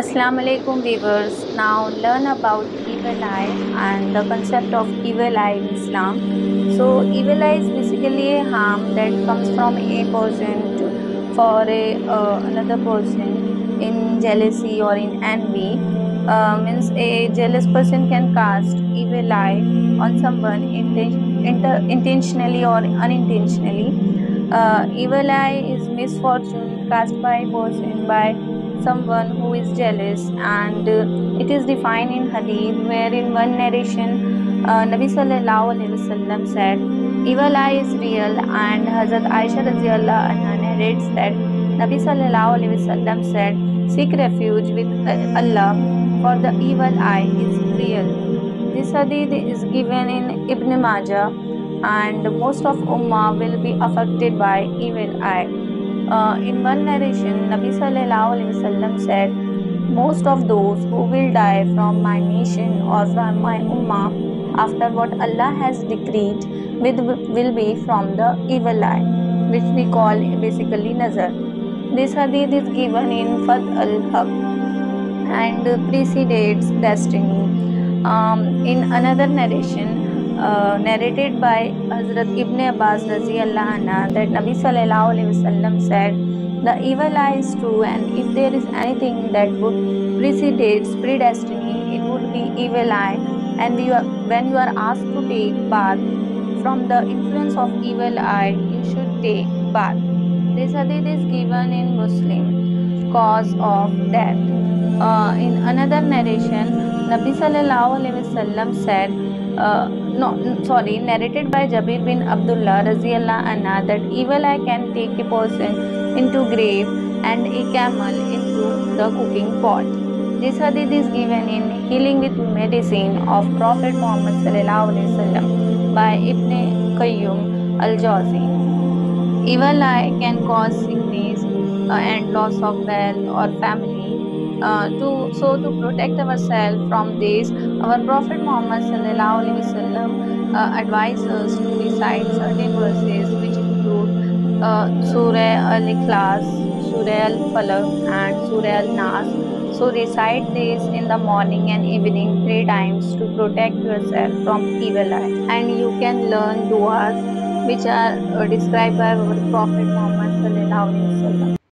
Assalamu alaikum viewers. Now learn about evil eye and the concept of evil eye in Islam. So evil eye is basically a harm that comes from a person to, for a uh, another person in jealousy or in envy. Uh, means a jealous person can cast evil eye on someone inten- inter- intentionally or unintentionally. Uh, evil eye is misfortune cast by person by someone who is jealous and uh, it is defined in hadith where in one narration uh, Nabi sallallahu alaihi wasallam said evil eye is real and Hazrat Aisha radiallahu anha narrates that Nabi sallallahu alaihi wasallam said seek refuge with uh, Allah for the evil eye is real. This hadith is given in Ibn Majah and most of ummah will be affected by evil eye. Uh, in one narration, Nabi Sallallahu Alaihi Wasallam said, Most of those who will die from my nation or from my ummah after what Allah has decreed will be from the evil eye, which we call basically nazar. This hadith is given in Fat al Haq and precedes destiny. Um, in another narration, uh, narrated by Hazrat Ibn Abbas anha, that Nabi Sallallahu Alaihi Wasallam said, The evil eye is true, and if there is anything that would precedate predestiny, it would be evil eye. And you are, when you are asked to take bath from the influence of evil eye, you should take bath. This hadith is given in Muslim, cause of death. Uh, in another narration, Nabi Sallallahu Alaihi Wasallam said, uh, no, sorry, narrated by Jabir bin Abdullah Raziallah Anna that evil eye can take a person into grave and a camel into the cooking pot. This hadith is given in Healing with Medicine of Prophet Muhammad Sallallahu Alaihi Wasallam by Ibn Qayyum al-Jawzi. Evil eye can cause sickness uh, and loss of wealth or family uh, to so to protect ourselves from this our prophet muhammad sallallahu alaihi wasallam uh, advises us to recite certain verses which include uh, surah al-ikhlas surah al-falaq and surah al-nas. So recite this in the morning and evening three times to protect yourself from evil eye. And you can learn duas which are uh, described by our prophet muhammad sallallahu alaihi wasallam